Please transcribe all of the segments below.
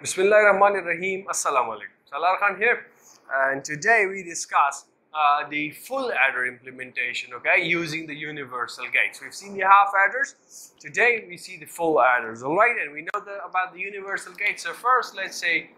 Bismillah Rahman Rahim. Assalamu alaikum. Salaar Khan here, and today we discuss uh, the full adder implementation, okay, using the universal gates. We've seen the half adders. Today we see the full adders, all right, and we know the, about the universal gates. So first, let's say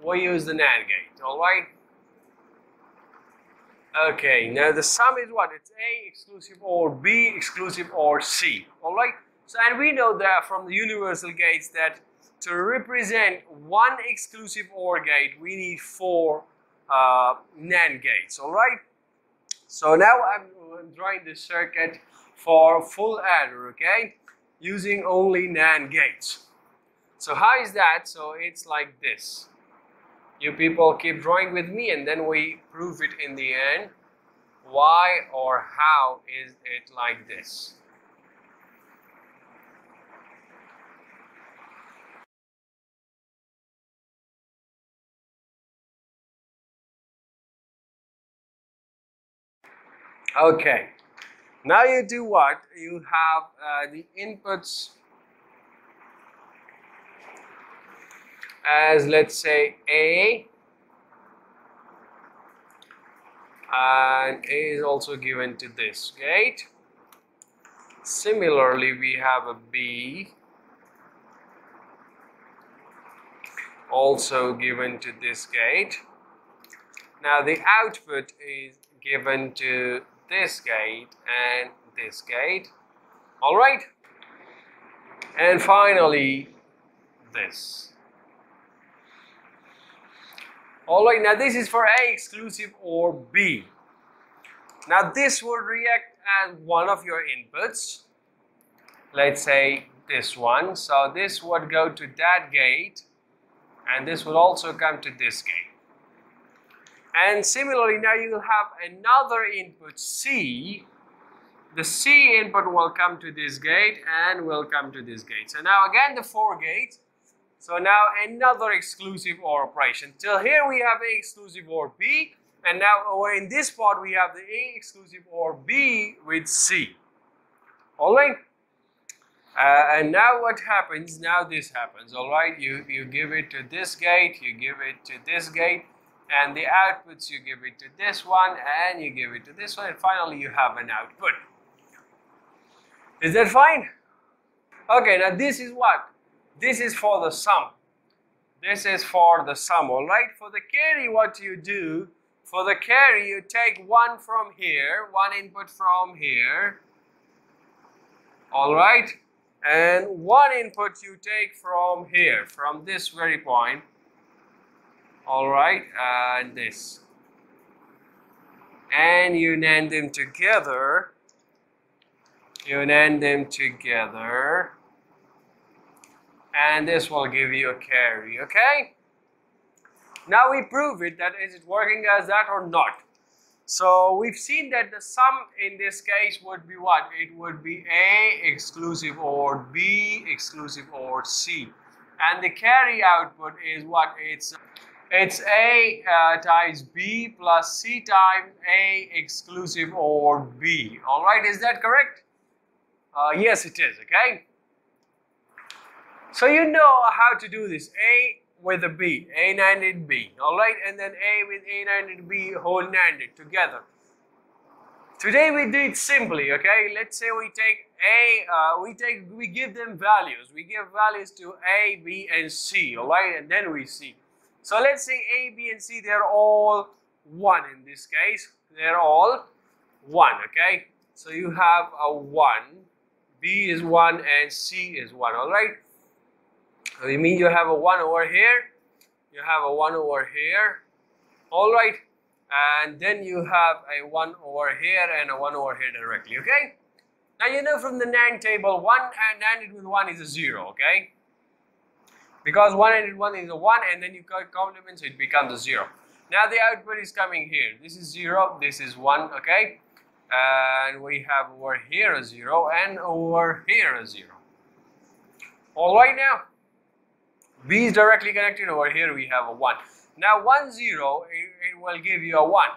we use the NAND gate, all right. Okay, now the sum is what? It's A exclusive or B exclusive or C, all right. So and we know that from the universal gates that to represent one exclusive OR gate, we need four uh, NAND gates, all right? So now I'm, I'm drawing the circuit for full adder, okay? Using only NAND gates. So how is that? So it's like this. You people keep drawing with me and then we prove it in the end. Why or how is it like this? Okay. Now you do what? You have uh, the inputs as let's say A and A is also given to this gate. Similarly, we have a B also given to this gate. Now the output is given to this gate and this gate. All right. And finally this. All right now this is for a exclusive or b. Now this would react as one of your inputs. Let's say this one. So this would go to that gate and this would also come to this gate and similarly, now you will have another input C. The C input will come to this gate and will come to this gate. So now again the four gates. So now another exclusive OR operation. Till here we have A exclusive OR B. And now in this part we have the A exclusive OR B with C. Alright? Uh, and now what happens? Now this happens, alright? You, you give it to this gate, you give it to this gate and the outputs you give it to this one and you give it to this one and finally you have an output. Is that fine? Okay, now this is what? This is for the sum. This is for the sum, alright? For the carry, what you do, for the carry, you take one from here, one input from here, alright? And one input you take from here, from this very point, all right and this. And you NAND them together. You NAND them together. And this will give you a carry okay? Now we prove it that is it working as that or not. So we've seen that the sum in this case would be what? It would be a exclusive or b exclusive or c. And the carry output is what? It's it's A uh, times B plus C times A exclusive or B. All right, is that correct? Uh, yes, it is, okay? So you know how to do this. A with a B, A NANDed B, all right? And then A with A NANDed B whole NANDed together. Today we do it simply, okay? Let's say we take A, uh, we take, we give them values. We give values to A, B, and C, all right? And then we see. So let's say A, B, and C, they're all 1 in this case. They're all 1, okay? So you have a 1, B is 1, and C is 1, alright? So you mean you have a 1 over here, you have a 1 over here, alright? And then you have a 1 over here and a 1 over here directly, okay? Now you know from the NAND table, 1 and NANDed with 1 is a 0, okay? Because 1 and 1 is a 1 and then you complement so it becomes a 0 now the output is coming here. This is 0 this is 1 okay? And we have over here a 0 and over here a 0 all right now. B is directly connected. Over here we have a 1 now 1 0 it, it will give you a 1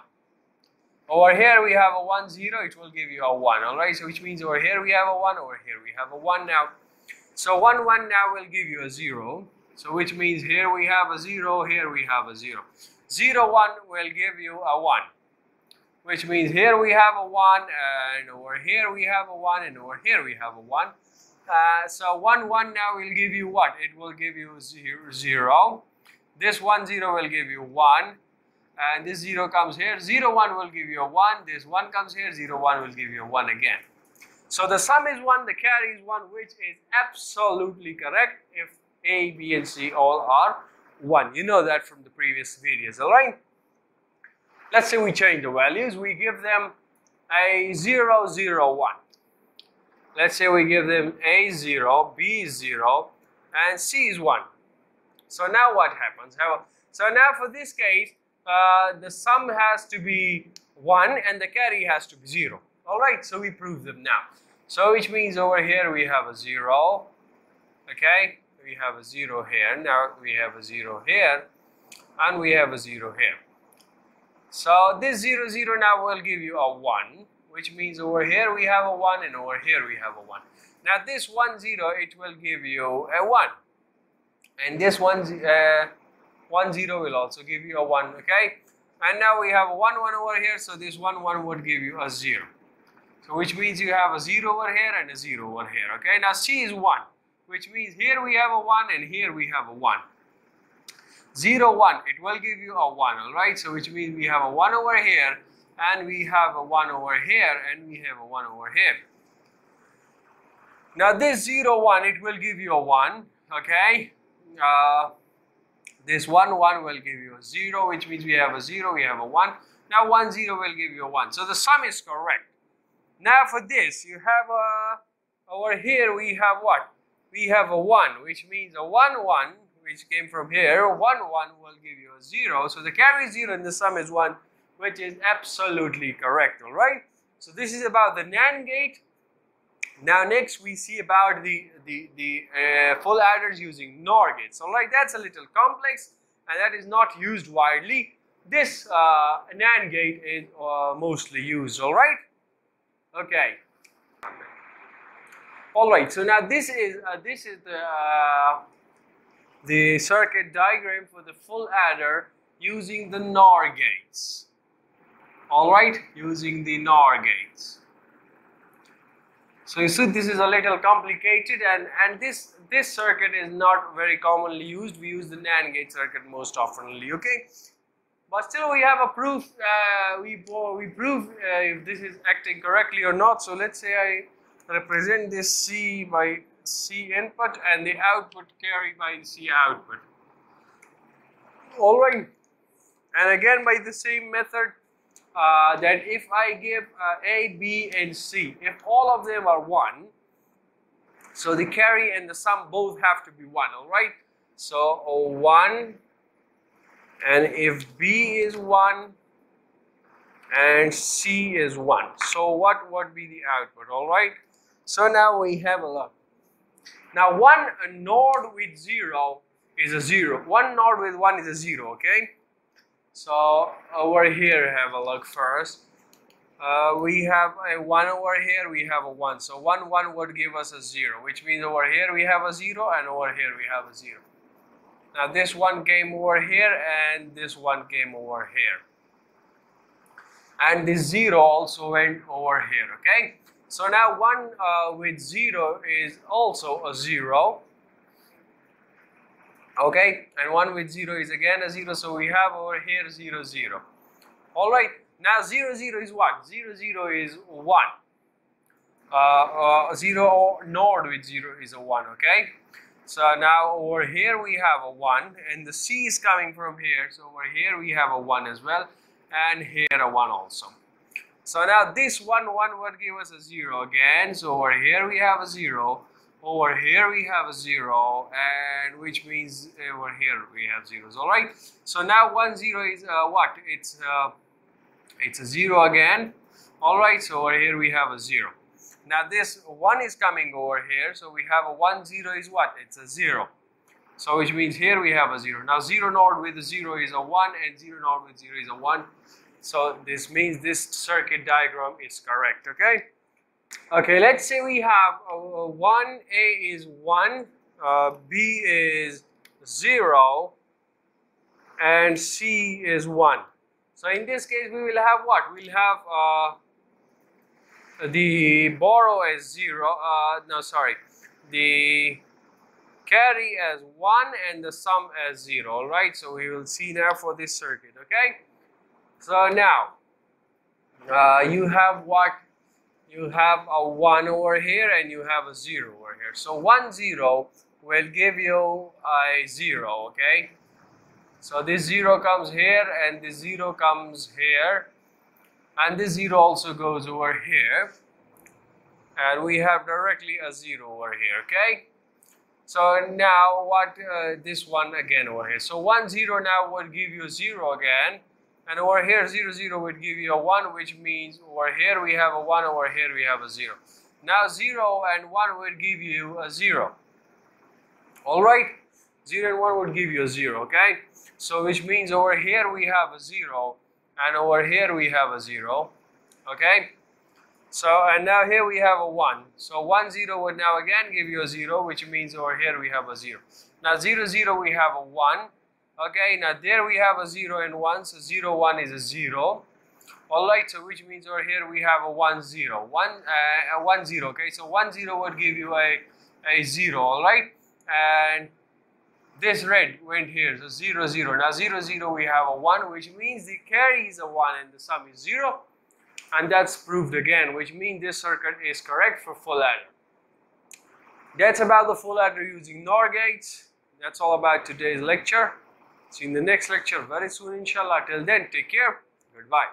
over here we have a 1 0 it will give you a 1 all right? So which means over here we have a 1 over here we have a 1 now. So 1 1 now will give you a 0 So which means here we have a 0, here we have a 0. 0, 1 will give you a 1. Which means here we have a 1 and over here we have a 1 and over here we have a 1. Uh, so 1, 1 now will give you what? It will give you 0, 0. This 1, 0 will give you 1. And this 0 comes here. 0, 1 will give you a 1. This 1 comes here. 0, 1 will give you a 1 again. So the sum is 1, the carry is 1, which is absolutely correct if a, B, and C all are 1. You know that from the previous videos, alright? Let's say we change the values. We give them a 0, 0, 1. Let's say we give them A 0, B 0, and C is 1. So now what happens? So now for this case, uh, the sum has to be 1 and the carry has to be 0. Alright, so we prove them now. So which means over here we have a 0, okay? We have a 0 here, now we have a 0 here, and we have a 0 here. So this 0, 0 now will give you a 1, which means over here we have a 1 and over here we have a 1. Now this 1, 0, it will give you a 1. And this 1, uh, 1, 0 will also give you a 1, okay? And now we have a 1, 1 over here, so this 1, 1 would give you a 0. So which means you have a 0 over here and a 0 over here, okay? Now C is 1 which means here we have a 1 and here we have a 1. 0, 1, it will give you a 1, alright? So which means we have a 1 over here and we have a 1 over here and we have a 1 over here. Now this 0, 1, it will give you a 1, okay? Uh, this 1, 1 will give you a 0, which means we have a 0, we have a 1. Now 1, 0 will give you a 1. So the sum is correct. Now for this, you have a, over here we have what? We have a 1, which means a 1, 1, which came from here, 1, 1 will give you a 0. So the carry 0 and the sum is 1, which is absolutely correct, alright? So this is about the NAND gate. Now next we see about the, the, the uh, full adders using NOR gates. Alright, that's a little complex and that is not used widely. This uh, NAND gate is uh, mostly used, alright? Okay. All right, so now this is uh, this is the uh, the circuit diagram for the full adder using the NOR gates. All right, using the NOR gates. So you see, this is a little complicated, and and this this circuit is not very commonly used. We use the NAND gate circuit most oftenly. Okay, but still we have a proof. Uh, we we prove uh, if this is acting correctly or not. So let's say I represent this C by C input and the output carry by C output. Alright, and again by the same method uh, that if I give uh, A, B and C, if all of them are 1, so the carry and the sum both have to be 1, alright? So 1 and if B is 1 and C is 1. So what would be the output, alright? So now we have a look. Now one NORed with 0 is a 0. One NORed with 1 is a 0, okay? So over here have a look first. Uh, we have a 1 over here, we have a 1. So 1, 1 would give us a 0, which means over here we have a 0 and over here we have a 0. Now this one came over here and this one came over here. And this 0 also went over here, okay? So now 1 uh, with 0 is also a 0. Okay, and 1 with 0 is again a 0. So we have over here 0, 0. Alright, now 0, 0 is what? 0, 0 is 1. Uh, uh, 0 NORed with 0 is a 1, okay? So now over here we have a 1 and the C is coming from here. So over here we have a 1 as well and here a 1 also. So now this 1, 1 would give us a 0 again. So over here we have a 0. Over here we have a 0. And which means over here we have zeros. Alright. So now 1, 0 is uh, what? It's, uh, it's a 0 again. Alright. So over here we have a 0. Now this 1 is coming over here. So we have a 1, 0 is what? It's a 0. So which means here we have a 0. Now 0 NORed with a 0 is a 1 and 0 NORed with 0 is a 1. So this means this circuit diagram is correct, okay? Okay, let's say we have uh, 1, A is 1, uh, B is 0 and C is 1. So in this case we will have what? We'll have uh, the borrow as 0, uh, no sorry, the carry as 1 and the sum as 0, alright? So we will see now for this circuit, okay? So now, uh, you have what? You have a 1 over here and you have a 0 over here. So 1, 0 will give you a 0, okay? So this 0 comes here and this 0 comes here and this 0 also goes over here and we have directly a 0 over here, okay? So now what uh, this one again over here. So 1 0 now will give you 0 again and over here 0 0 would give you a 1 which means over here we have a 1 over here we have a 0. Now 0 and 1 will give you a 0. Alright, 0 and 1 would give you a 0, okay? So which means over here we have a 0 and over here we have a 0, okay? So, and now here we have a 1. So 1, 0 would now again give you a 0, which means over here we have a 0. Now 0, 0 we have a 1. Okay, now there we have a 0 and 1, so 0, 1 is a 0. Alright, so which means over here we have a 1, 0. 1, uh, 1, 0, okay, so 1, 0 would give you a, a 0, alright? And this red went here, so 0, 0. Now 0, 0 we have a 1, which means the carry is a 1 and the sum is 0. And that's proved again, which means this circuit is correct for full adder. That's about the full adder using NOR gates. That's all about today's lecture. See you in the next lecture very soon, inshallah. Till then, take care. Goodbye.